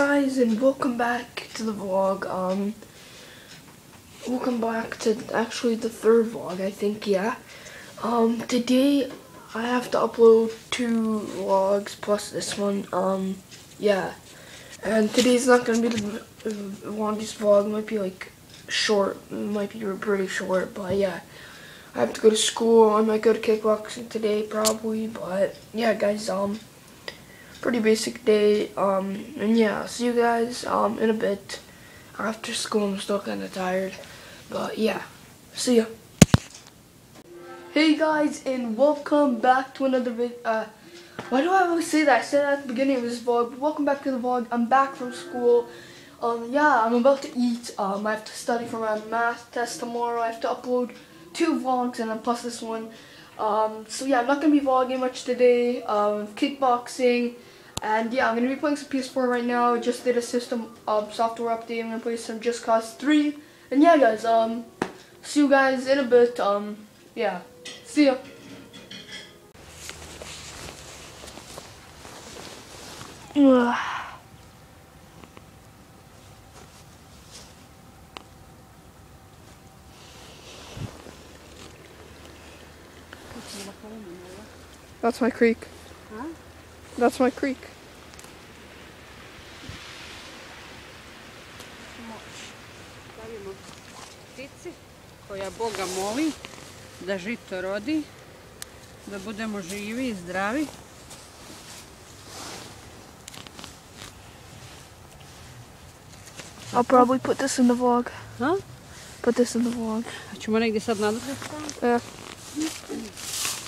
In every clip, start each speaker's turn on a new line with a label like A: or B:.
A: guys and welcome back to the vlog. Um welcome back to actually the third vlog, I think, yeah. Um today I have to upload two vlogs plus this one. Um yeah. And today's not gonna be the longest vlog, it might be like short, it might be pretty short, but yeah. I have to go to school, I might go to kickboxing today probably, but yeah guys, um pretty basic day. Um, and yeah, see you guys um, in a bit. After school, I'm still kind of tired. But yeah, see ya. Hey guys, and welcome back to another video. Uh, why do I always say that? I said at the beginning of this vlog. Welcome back to the vlog. I'm back from school. Um, yeah, I'm about to eat. Um, I have to study for my math test tomorrow. I have to upload two vlogs and then plus this one. Um, so yeah, I'm not going to be vlogging much today. Um, kickboxing. And yeah, I'm going to be playing some PS4 right now. Just did a system um, software update. I'm going to play some Just Cause 3. And yeah, guys, um, see you guys in a bit. Um, yeah, see ya. Ugh. That's my creek.
B: Huh?
A: That's my creek.
B: Stavimo ptici koja Boga moli da žito rodi, da budemo živi i zdravi.
A: I'll probably put this in the vlog.
B: Huh?
A: Put this in the vlog.
B: Hoćemo negdje sad staviti?
A: Yeah.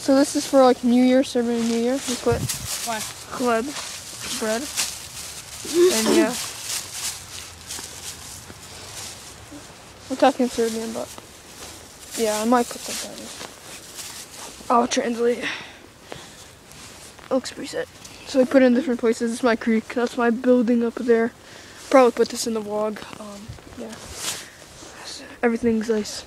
A: So this is for like New Year, celebrating New Year. We put
B: What?
A: chleb, bread, and yeah. I'm talking Serbian, but yeah, I might put subtitles. I'll translate. It looks pretty set. So I put it in different places. This is my creek. That's my building up there. Probably put this in the vlog. Um, yeah. Everything's nice.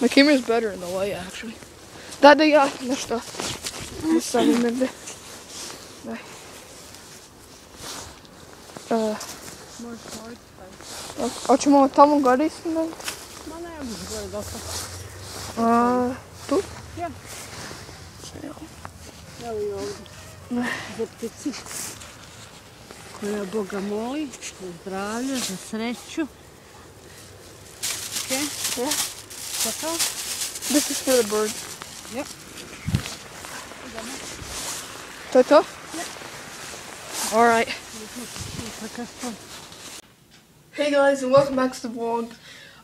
A: My camera's better in the light, actually. Da, da, ja, nešto. Ne stavim negde. Daj. Uh. Hoćemo tamo gore isim da?
B: Ma ne, gore dosta.
A: A, tu?
B: Ja. Evo i ovdje. Za ptici. Koja Boga moli, za zdravlje, za sreću. Okej?
A: Okay.
B: Ja. To?
A: This is for the birds.
B: Yep.
A: To je to? Alright. Hey guys, and welcome back to the vlog.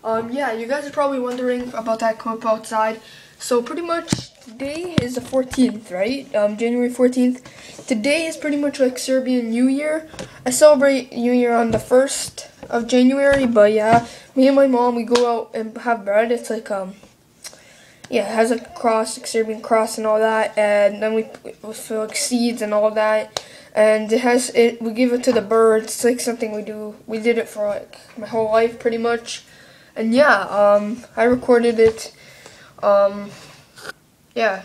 A: Um, yeah, you guys are probably wondering about that clip outside. So pretty much today is the 14th, right? Um, January 14th. Today is pretty much like Serbian New Year. I celebrate New Year on the 1st of January, but yeah, me and my mom, we go out and have bread. It's like, um, yeah, it has like a cross, like Serbian cross and all that, and then we we fill like seeds and all that, and it has it. We give it to the birds. It's like something we do. We did it for like my whole life, pretty much, and yeah, um, I recorded it. Um, yeah.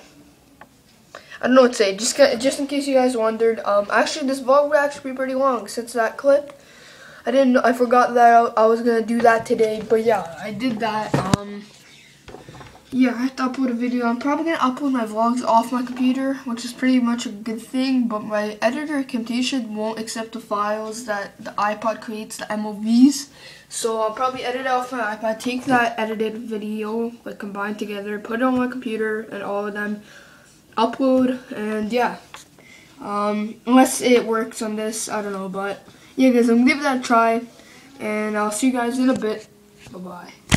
A: I don't know what to say. Just just in case you guys wondered. Um, actually, this vlog would actually be pretty long since that clip. I didn't. I forgot that I, I was gonna do that today, but yeah, I did that. Um. Yeah, I have to upload a video. I'm probably going to upload my vlogs off my computer, which is pretty much a good thing, but my editor, Camtasia, won't accept the files that the iPod creates, the MOVs. So I'll probably edit it off my iPad, take that edited video, like combined together, put it on my computer and all of them, upload, and yeah. Um, unless it works on this, I don't know, but yeah guys, I'm to give that a try, and I'll see you guys in a bit. Bye-bye.